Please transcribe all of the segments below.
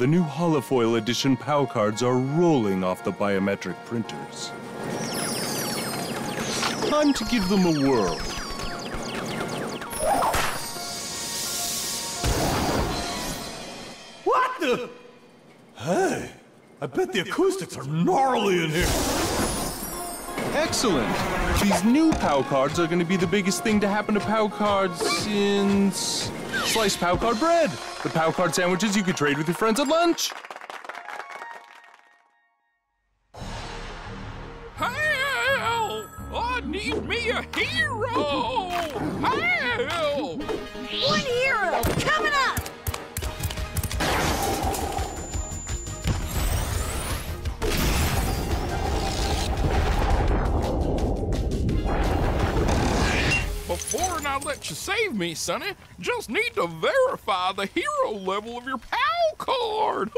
The new holofoil edition POW cards are rolling off the biometric printers. Time to give them a whirl. What the? Hey, I bet the acoustics are gnarly in here. Excellent! These new POW cards are going to be the biggest thing to happen to POW cards since sliced POW card bread. The POW card sandwiches you could trade with your friends at lunch. Me, Sonny, just need to verify the hero level of your POW card.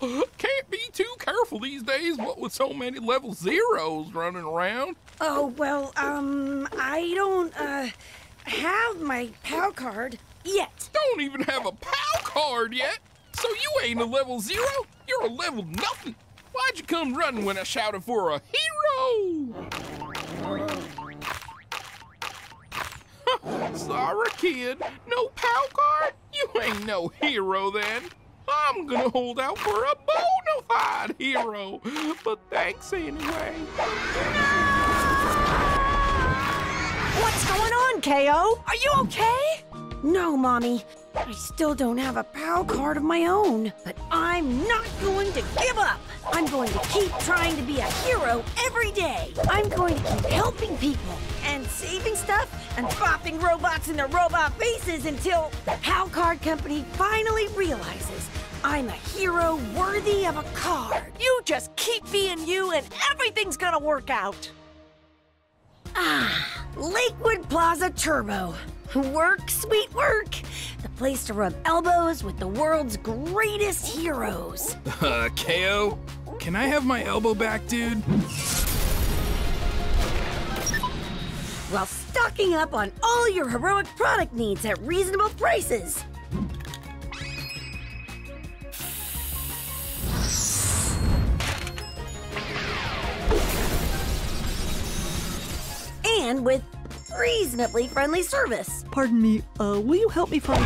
Can't be too careful these days, what with so many level zeros running around. Oh, well, um, I don't, uh, have my POW card yet. Don't even have a POW card yet. So you ain't a level zero, you're a level nothing. Why'd you come running when I shouted for a hero? Sorry, kid. No POW card? You ain't no hero then. I'm gonna hold out for a bona fide hero. But thanks anyway. What's going on, KO? Are you okay? No, Mommy. I still don't have a POW card of my own. But I'm not going to give up. I'm going to keep trying to be a hero every day. I'm going to keep helping people and saving stuff and bopping robots in their robot faces until POW card company finally realizes I'm a hero worthy of a card. You just keep being you and everything's gonna work out. Ah, Lakewood Plaza Turbo. Work, sweet work. The place to rub elbows with the world's greatest heroes. Uh, KO, can I have my elbow back, dude? While stocking up on all your heroic product needs at reasonable prices. And with reasonably friendly service. Pardon me, uh, will you help me find.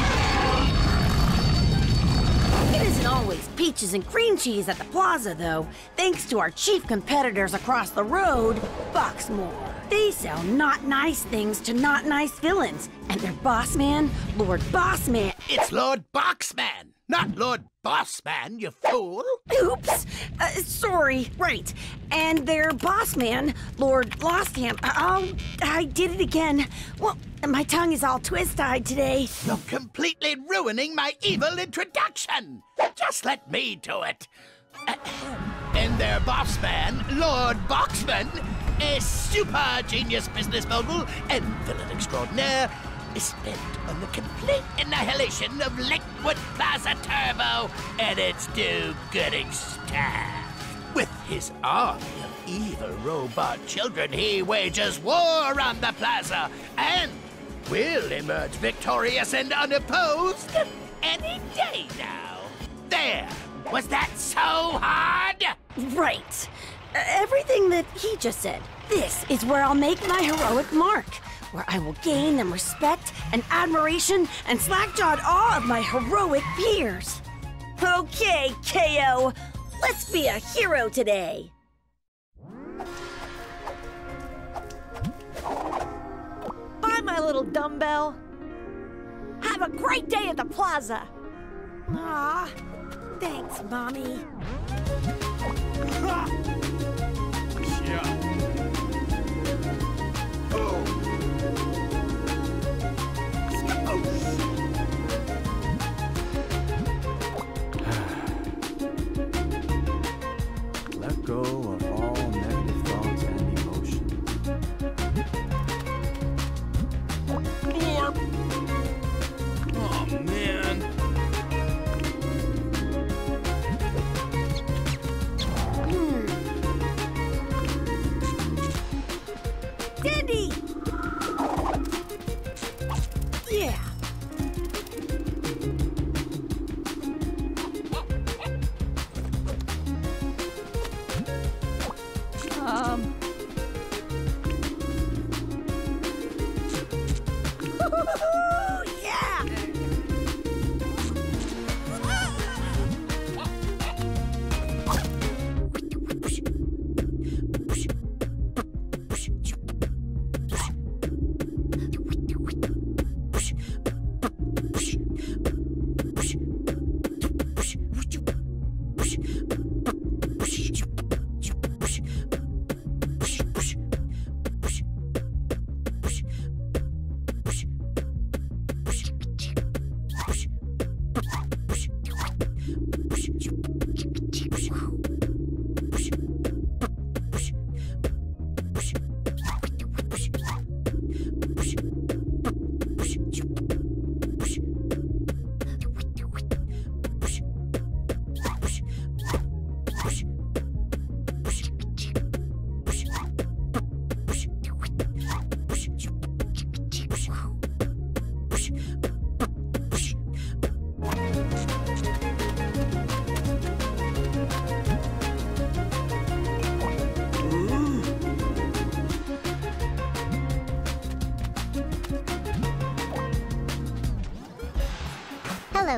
It isn't always peaches and cream cheese at the plaza, though, thanks to our chief competitors across the road, Boxmore. They sell not nice things to not nice villains, and their boss man, Lord Bossman. It's Lord Boxman, not Lord Bossman, you fool. Oops, uh, sorry, right. And their boss man, Lord Lostham. Oh, I did it again. Well, my tongue is all twist-eyed today. You're completely ruining my evil introduction. Just let me do it. And their boss man, Lord Boxman, a super genius business mogul and villain extraordinaire, is bent on the complete annihilation of Lakewood Plaza Turbo and its do-gooding staff. With his army of evil robot children, he wages war on the plaza and will emerge victorious and unopposed any day now. There! Was that so hard? Right. Everything that he just said. This is where I'll make my heroic mark. Where I will gain the respect and admiration and slack-jawed awe of my heroic peers. Okay, KO. Let's be a hero today. Bye, my little dumbbell. Have a great day at the plaza. Aw, thanks, Mommy. Let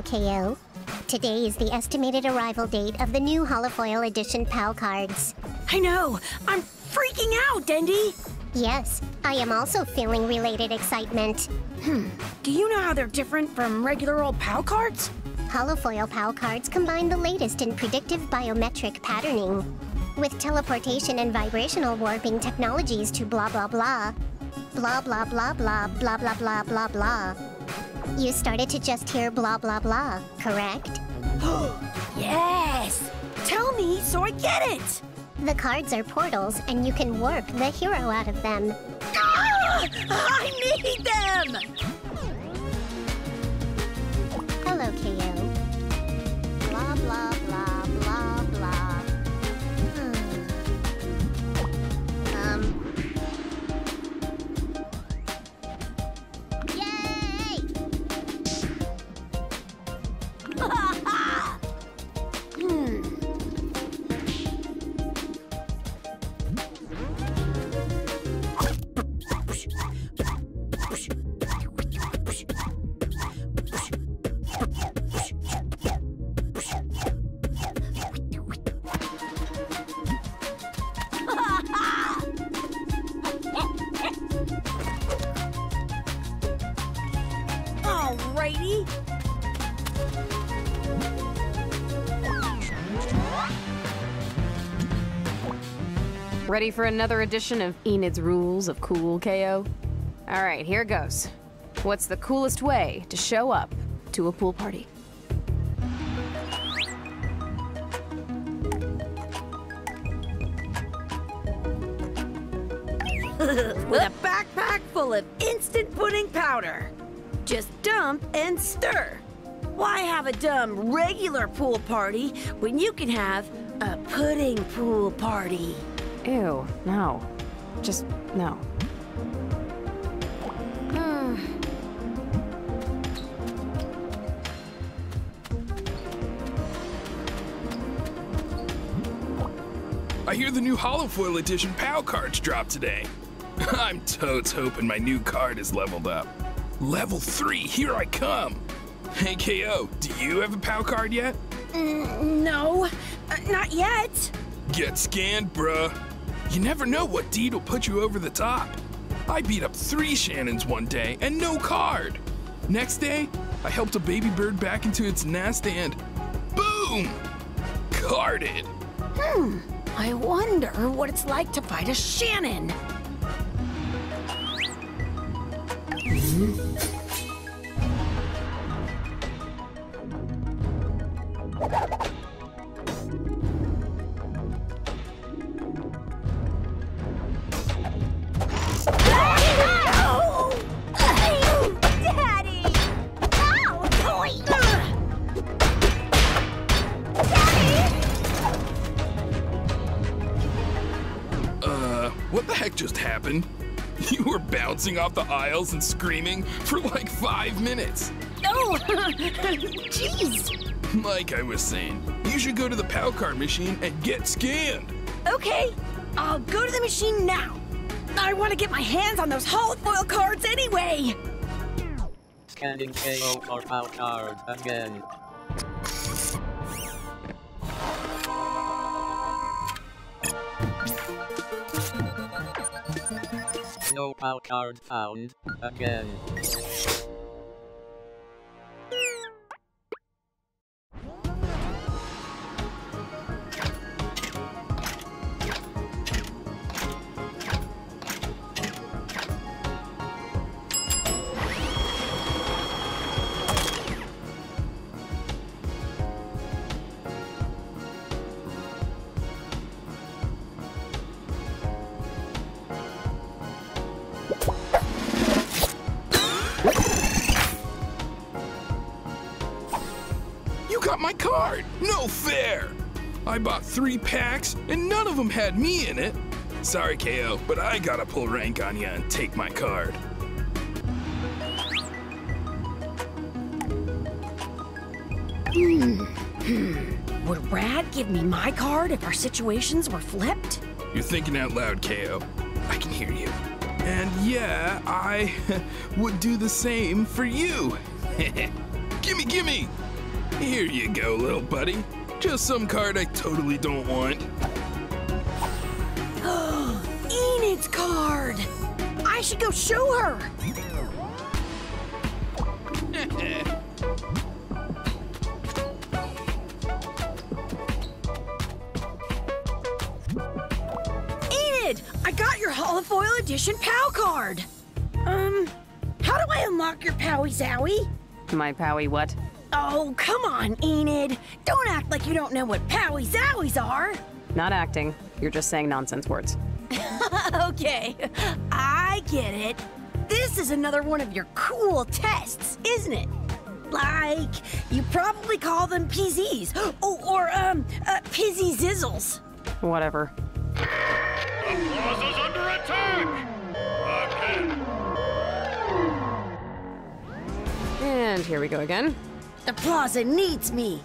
Hello, KO. Today is the estimated arrival date of the new Holofoil Edition POW cards. I know. I'm freaking out, Dendy. Yes, I am also feeling related excitement. Hmm, do you know how they're different from regular old POW cards? Holofoil POW cards combine the latest in predictive biometric patterning with teleportation and vibrational warping technologies to blah blah blah. Blah blah blah blah blah blah blah blah blah. You started to just hear blah blah blah, correct? Yes. Tell me so I get it. The cards are portals and you can warp the hero out of them. Ah! I need them. Ready for another edition of Enid's Rules of Cool KO? All right, here it goes. What's the coolest way to show up to a pool party? With a backpack full of instant pudding powder. Just dump and stir. Why have a dumb regular pool party when you can have a pudding pool party? Ew, no. Just no. I hear the new Holofoil Edition POW cards dropped today. I'm totes hoping my new card is leveled up. Level 3, here I come! Hey KO, do you have a POW card yet? No, uh, not yet. Get scanned, bruh. You never know what deed will put you over the top. I beat up three Shannons one day and no card. Next day, I helped a baby bird back into its nest and boom! Carded. Hmm, I wonder what it's like to fight a Shannon. Daddy! Bouncing off the aisles and screaming for like five minutes. Oh, jeez. Like I was saying, you should go to the POW card machine and get scanned. Okay, I'll go to the machine now. I want to get my hands on those holofoil cards anyway. Scanning KO for POW card again. No POW card found again. Three packs and none of them had me in it. Sorry, KO, but I gotta pull rank on you and take my card. Hmm. Would Rad give me my card if our situations were flipped? You're thinking out loud, KO. I can hear you. And yeah, I would do the same for you. gimme, gimme! Here you go, little buddy. Just some card I totally don't want. Enid's card! I should go show her! Enid! I got your holofoil edition POW card! Um, how do I unlock your Powie Zowie? My Powie what? Oh, come on, Enid! Don't act like you don't know what Powie Zowies are! Not acting. You're just saying nonsense words. okay, I get it. This is another one of your cool tests, isn't it? Like, you probably call them PZs. Oh, or, um, uh, Pizzy Zizzles. Whatever. The plaza's under attack! Again. And here we go again. The plaza needs me.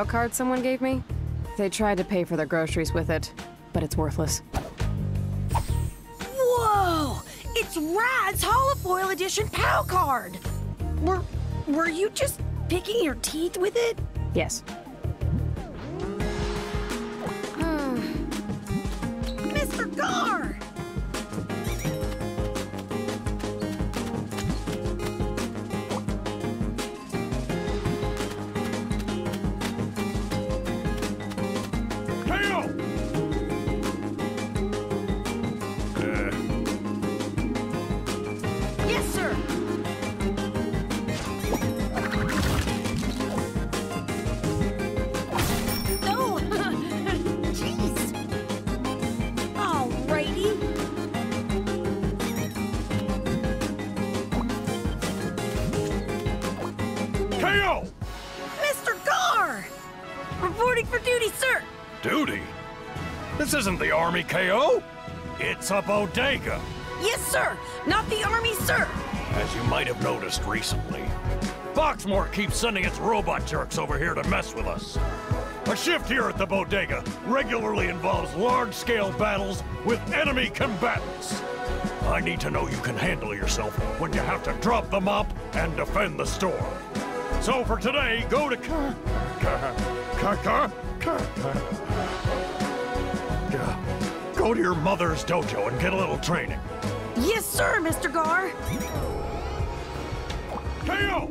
Do you want this POW card someone gave me? They tried to pay for their groceries with it, but it's worthless. Whoa! It's Rad's Holofoil Edition POW card! Were, were you just picking your teeth with it? Yes. Isn't the Army KO. It's a bodega. Yes, sir! Not the army, sir! As you might have noticed recently, Boxmore keeps sending its robot jerks over here to mess with us. A shift here at the bodega regularly involves large-scale battles with enemy combatants. I need to know you can handle yourself when you have to drop the mop and defend the store. So for today, go to Ka- Ka- Ka- Ka- Ka- Ka- Go to your mother's dojo and get a little training. Yes, sir, Mr. Gar! KO!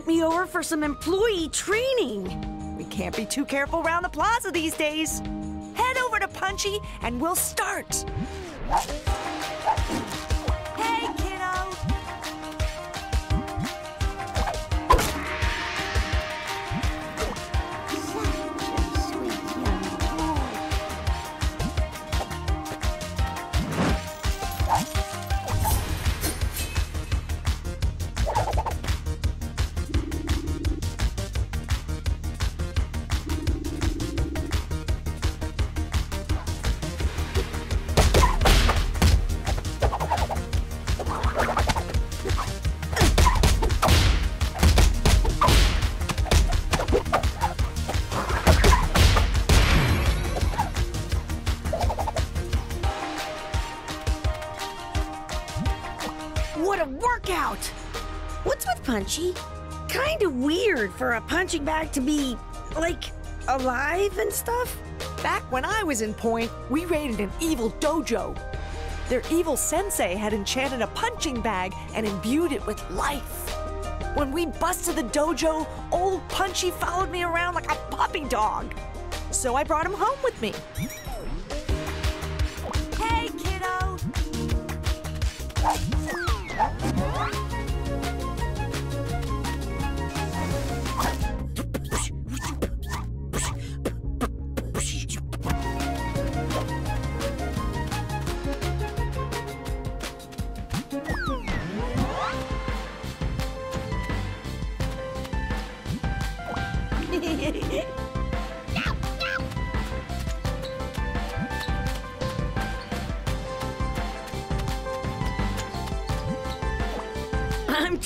Sent me over for some employee training. We can't be too careful around the plaza these days. Head over to Punchy and we'll start. Punchy. Kind of weird for a punching bag to be, like, alive and stuff. Back when I was in Point, we raided an evil dojo. Their evil sensei had enchanted a punching bag and imbued it with life. When we busted the dojo, old Punchy followed me around like a puppy dog. So I brought him home with me.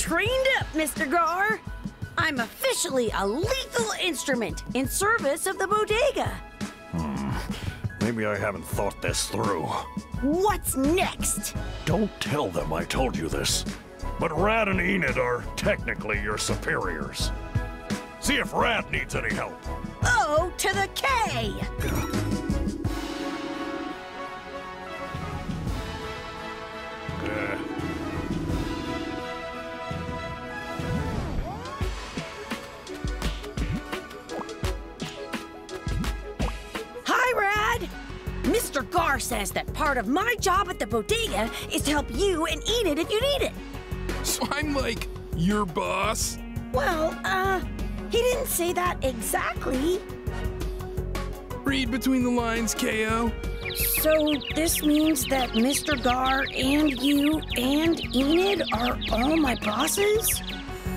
Trained up, Mr. Gar. I'm officially a lethal instrument in service of the bodega. Hmm. Maybe I haven't thought this through. What's next? Don't tell them I told you this. But Rad and Enid are technically your superiors. See if Rad needs any help. O to the K! Says that part of my job at the bodega is to help you and Enid if you need it. So I'm like your boss? Well, uh, he didn't say that exactly. Read between the lines, KO. So this means that Mr. Gar and you and Enid are all my bosses?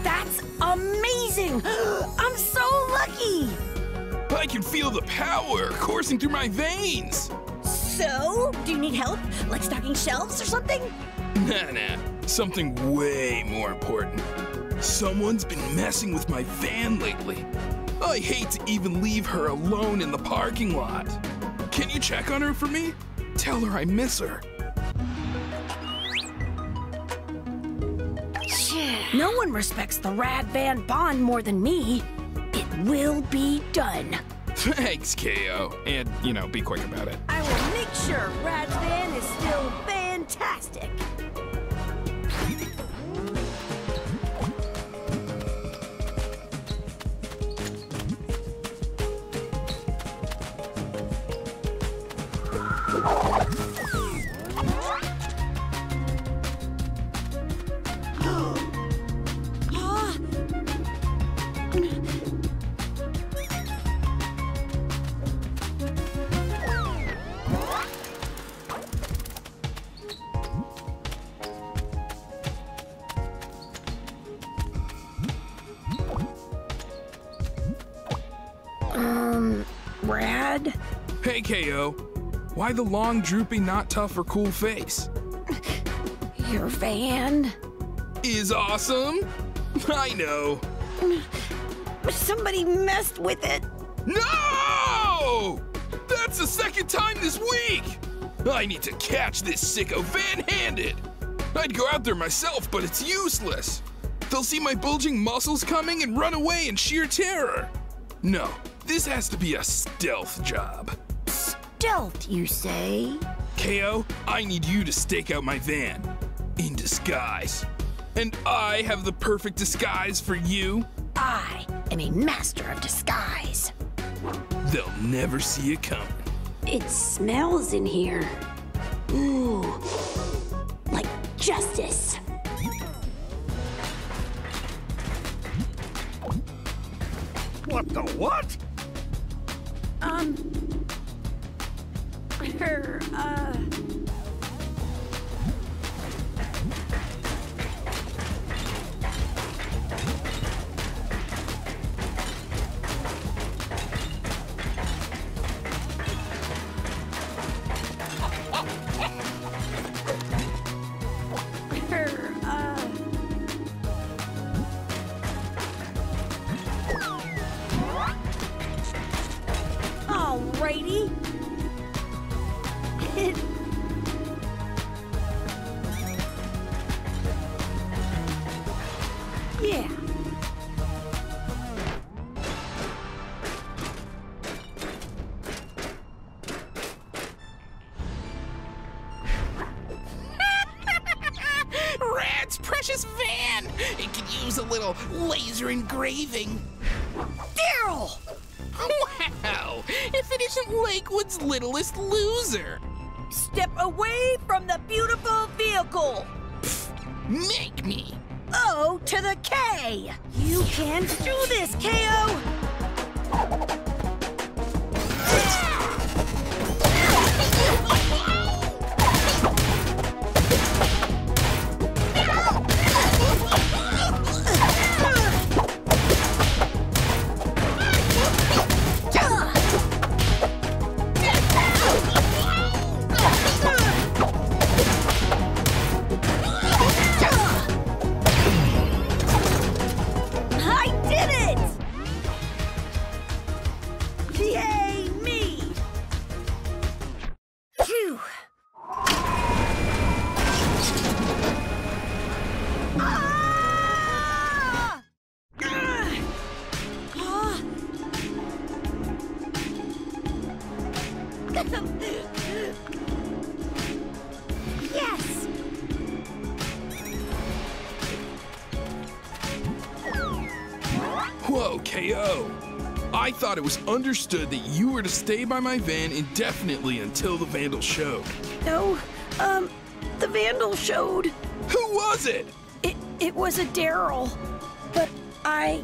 That's amazing! I'm so lucky! I can feel the power coursing through my veins. So, do you need help? Like stocking shelves or something? Nah, nah. Something way more important. Someone's been messing with my van lately. I hate to even leave her alone in the parking lot. Can you check on her for me? Tell her I miss her. Shit. No one respects the Rad Van Bond more than me. It will be done. Thanks, KO. And, you know, be quick about it. I will make sure Rad's van is still fantastic. KO. Why the long, droopy, not tough or cool face? Your van? Is awesome. I know. Somebody messed with it. No! That's the second time this week! I need to catch this sicko van-handed! I'd go out there myself, but it's useless. They'll see my bulging muscles coming and run away in sheer terror. No, this has to be a stealth job. Stealth, you say? KO, I need you to stake out my van. In disguise. And I have the perfect disguise for you. I am a master of disguise. They'll never see it coming. It smells in here. Ooh, like justice. what the what? Um. Er, uh. Laser. Darrell! Wow! If it isn't Lakewood's littlest loser! Step away from the beautiful vehicle! Make me! O to the K! You can do this, KO! Thought it was understood that you were to stay by my van indefinitely until the Vandal showed. No, um, the vandal showed. Who was it? It it was a Darrell, but I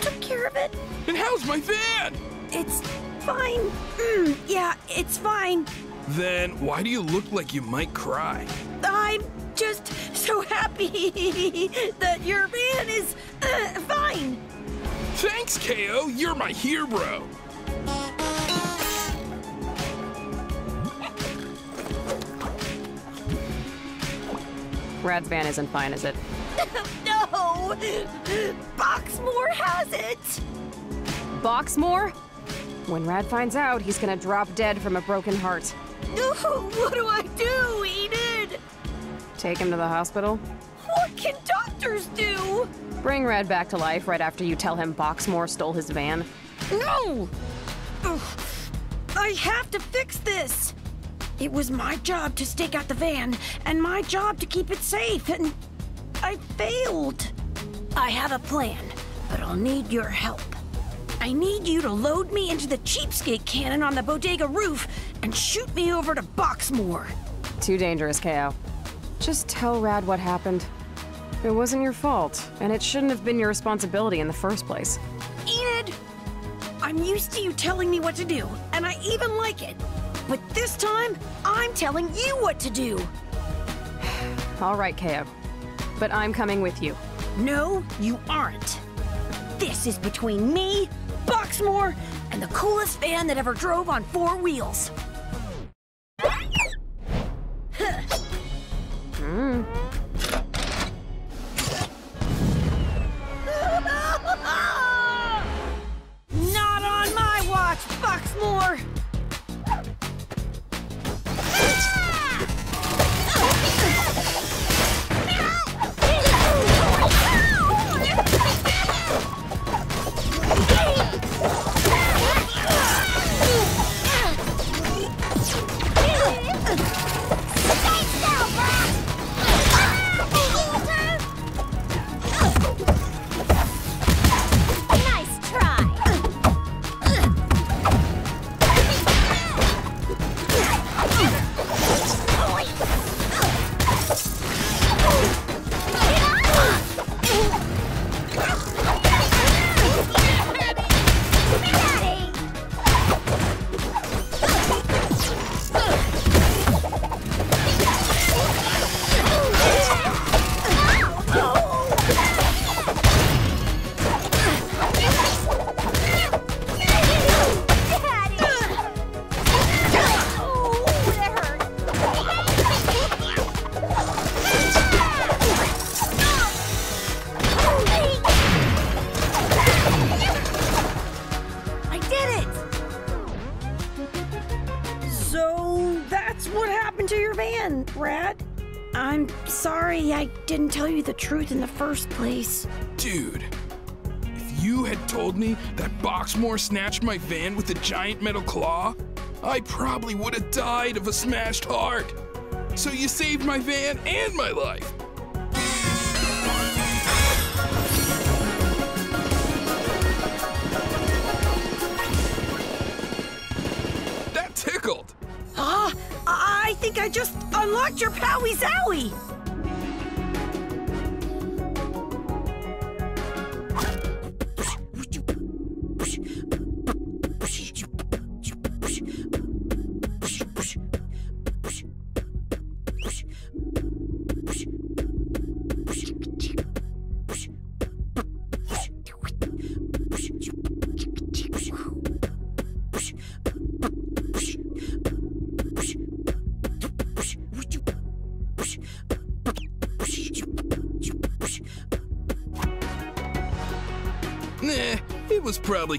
took care of it. And how's my van? It's fine. Mm, yeah, it's fine. Then why do you look like you might cry? I'm just so happy that your van is uh, fine. Thanks, KO. You're my hero. Rad's van isn't fine, is it? no, Boxmore has it. Boxmore? When Rad finds out, he's gonna drop dead from a broken heart. What do I do, Enid? Take him to the hospital? What can doctors do? Bring Rad back to life right after you tell him Boxmore stole his van. No! Ugh. I have to fix this. It was my job to stake out the van, and my job to keep it safe, and I failed. I have a plan, but I'll need your help. I need you to load me into the cheapskate cannon on the bodega roof and shoot me over to Boxmore. Too dangerous, KO. Just tell Rad what happened. It wasn't your fault, and it shouldn't have been your responsibility in the first place. Enid! I'm used to you telling me what to do, and I even like it. But this time, I'm telling you what to do. All right, KO. But I'm coming with you. No, you aren't. This is between me, Boxmore, and the coolest van that ever drove on four wheels. truth in the first place. Dude, if you had told me that Boxmore snatched my van with a giant metal claw, I probably would have died of a smashed heart. So you saved my van and my life. That tickled. Ah, I think I just unlocked your Powie Zowie.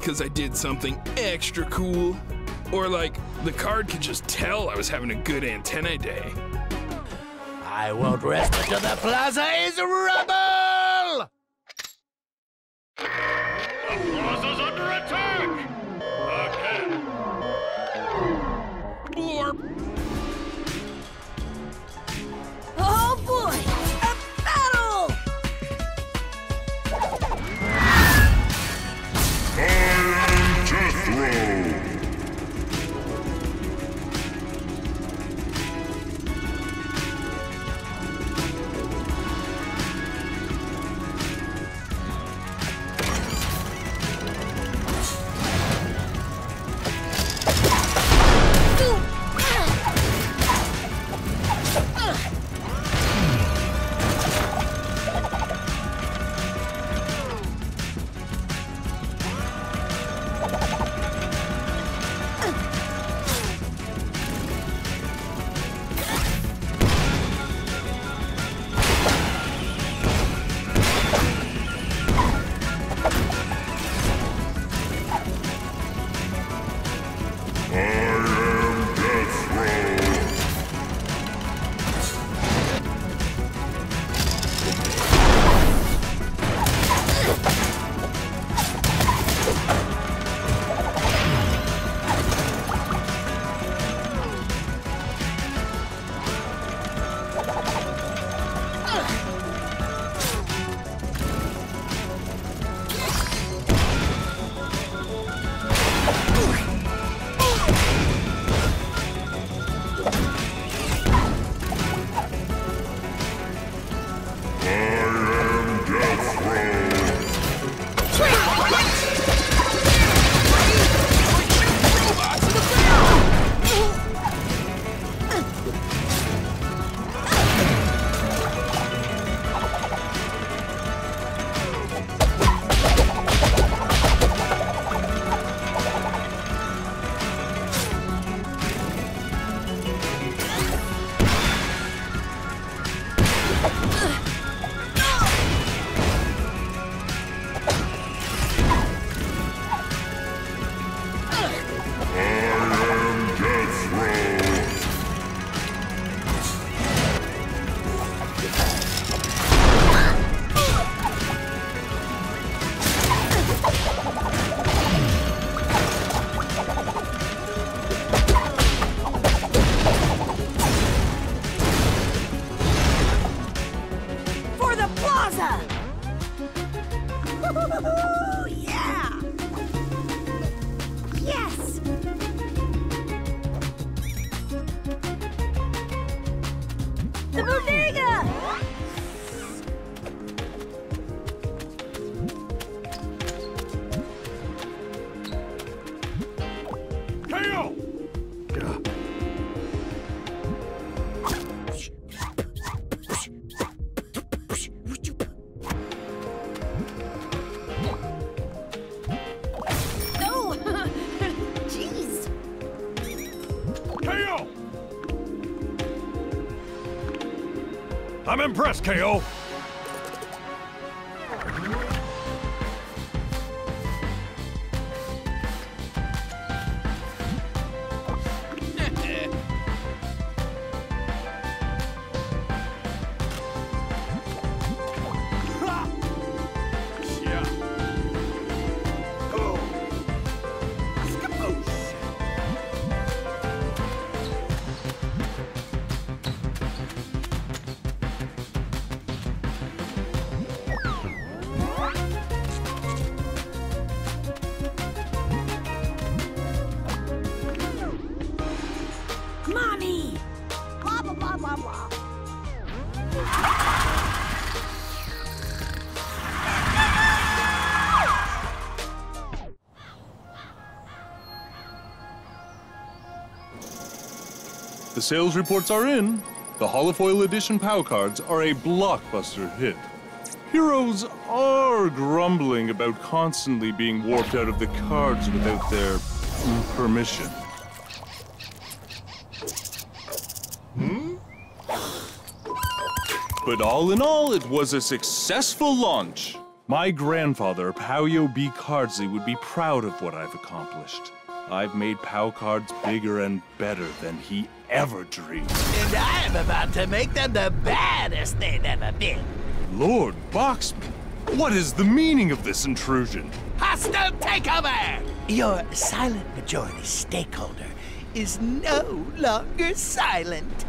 Because I did something extra cool. Or like, the card could just tell I was having a good antenna day. I won't rest until the plaza is rubble! I'm impressed, KO. Sales reports are in. The Holofoil Edition POW cards are a blockbuster hit. Heroes are grumbling about constantly being warped out of the cards without their permission. Hmm? But all in all, it was a successful launch. My grandfather, Powyo B. Cardsley, would be proud of what I've accomplished. I've made POW cards bigger and better than he ever dreamed. And I'm about to make them the baddest they've ever been. Lord Boxman, what is the meaning of this intrusion? Hostile takeover! Your silent majority stakeholder is no longer silent.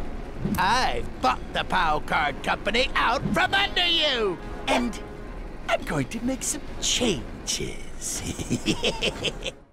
I've bought the POW Card Company out from under you! And I'm going to make some changes.